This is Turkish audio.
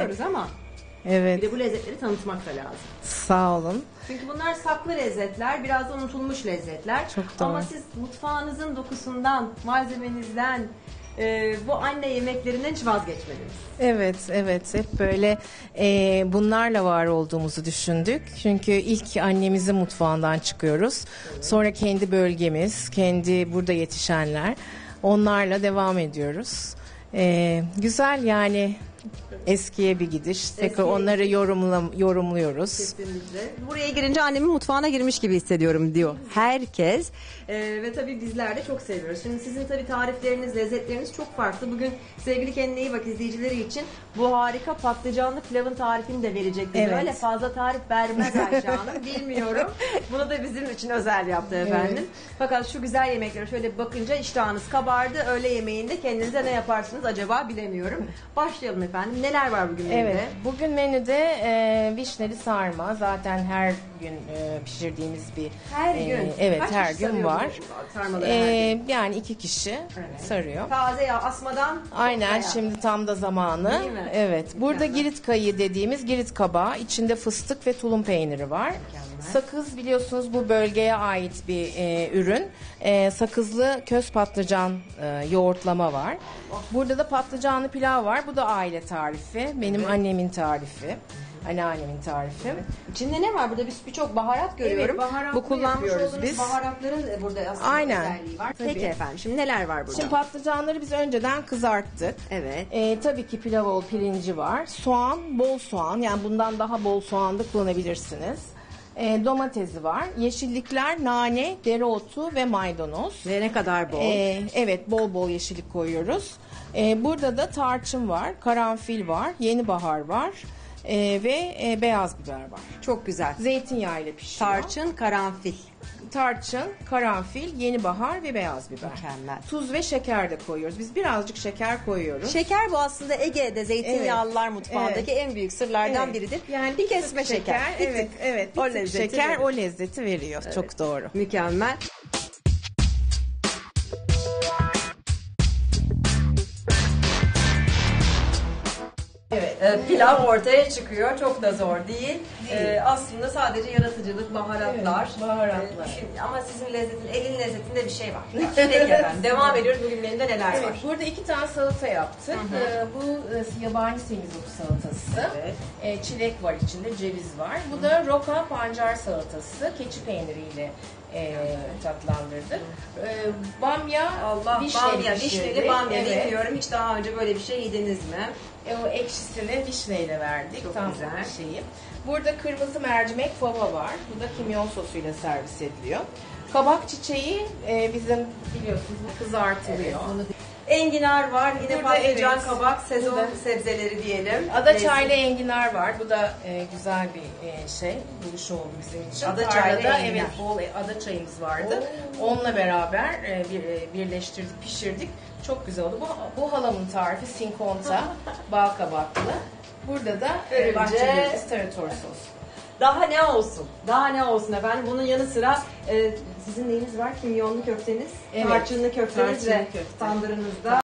Diyoruz ama bir Evet. de bu lezzetleri tanıtmak da lazım. Sağ olun. Çünkü bunlar saklı lezzetler, biraz da unutulmuş lezzetler. Çok doğru. Ama siz mutfağınızın dokusundan, malzemenizden, e, bu anne yemeklerinden hiç vazgeçmediniz. Evet, evet. Hep böyle e, bunlarla var olduğumuzu düşündük. Çünkü ilk annemizin mutfağından çıkıyoruz. Sonra kendi bölgemiz, kendi burada yetişenler. Onlarla devam ediyoruz. E, güzel yani eskiye bir gidiş. Tekrar Eskiye onları yorumla, yorumluyoruz. Kesinlikle. Buraya girince annemin mutfağına girmiş gibi hissediyorum diyor herkes. Ee, ve tabii bizler de çok seviyoruz. Şimdi sizin tabii tarifleriniz, lezzetleriniz çok farklı. Bugün sevgili kendine iyi bak izleyicileri için bu harika patlıcanlı pilavın tarifini de verecek. bize. Evet. Öyle fazla tarif vermez Ayşe Hanım bilmiyorum. Bunu da bizim için özel yaptı efendim. Fakat şu güzel yemeklere şöyle bakınca iştahınız kabardı. Öğle yemeğinde kendinize ne yaparsınız acaba bilemiyorum. Başlayalım efendim. Neler var bugün menüde? Evet, bugün menüde e, vişneli sarma. Zaten her gün e, pişirdiğimiz bir Her e, gün. evet, Kaç her kişi gün sarıyor var. bu sarmaları her E, gün? yani iki kişi Evet. sarıyor. Taze yağ asmadan Aynen şimdi tam da zamanı. Değil mi? Evet. Burada Mükemmel. girit kayığı dediğimiz girit kabağı. içinde fıstık ve tulum peyniri var. Mükemmel. Sakız biliyorsunuz bu bölgeye ait bir e, ürün. E, sakızlı köz patlıcan e, yoğurtlama var. Burada da patlıcanlı pilav var. Bu da aile tarifi. Benim annemin tarifi. Anneannemin tarifi. İçinde ne var? Burada biz birçok baharat görüyorum. baharatlı Bu kullanmış yapıyoruz olduğunuz biz. baharatların e, burada aslında Aynen. özelliği var. Tabii. Peki efendim. Şimdi neler var burada? Şimdi patlıcanları biz önceden kızarttık. evet. Ee, tabii ki pilav ol pirinci var. Soğan, bol soğan. Yani bundan daha bol soğan da kullanabilirsiniz. Ee, domatesi var. Yeşillikler, nane, dereotu ve maydanoz. Ve ne kadar bol. Ee, evet, bol bol yeşillik koyuyoruz. Ee, burada da tarçın var, karanfil var, yeni bahar var ee, ve e, beyaz biber var. Çok güzel. Zeytinyağı ile pişiyor. Tarçın, karanfil. tarçın, karanfil, yeni bahar ve beyaz biber. Mükemmel. Tuz ve şeker de koyuyoruz. Biz birazcık şeker koyuyoruz. Şeker bu aslında Ege'de zeytinyağlılar mutfağındaki en büyük sırlardan Evet. biridir. Yani bir kesme şeker. bir evet, tık. evet. Bir O tık lezzeti şeker verir. o lezzeti veriyor. Çok doğru. Mükemmel. Pilav ortaya çıkıyor. Çok da zor değil. Ee, aslında sadece yaratıcılık, baharatlar. Evet, baharatlar. Şimdi- ama sizin lezzetin, elin lezzetinde bir şey var. Peki efendim. Devam ediyoruz. Bugün menüde neler Evet, var? burada iki tane salata yaptık. Ee, bu e, yabani semizotu salatası. Evet. Ee, çilek var içinde, ceviz var. Bu da roka pancar salatası. Keçi peyniriyle e, tatlandırdık. Ee, bamya, Allah vişneli bamya, pişirdik. vişneli bamya Evet. dinliyorum. Hiç daha önce böyle bir şey yediniz mi? E, o ekşisini vişneyle verdik. Çok Tam güzel. şeyi. Burada kırmızı mercimek fava var. Bu da kimyon sosuyla servis ediliyor. Kabak çiçeği e, bizim biliyorsunuz bu kızartılıyor. Enginar var, yine Burada patlıcan, kabak, sezon Burada- sebzeleri diyelim. Ada Lezzet- çaylı enginar var. Bu da e, güzel bir e, şey. Buluş oldu bizim için. Ada çaylı Tarlada, enginar. Evet bol ada çayımız vardı. Onunla beraber e, bir, e, birleştirdik, pişirdik. Çok güzel oldu. Bu, bu halamın tarifi sinkonta, bal kabaklı. Burada da e, Görünce- bahçeliyoruz tarator sos. Daha ne olsun? Daha ne olsun efendim? Bunun yanı sıra e, sizin neyiniz var? Kimyonlu köfteniz, Evet. tarçınlı köfteniz Tarçınlı ve köfte. tandırınızda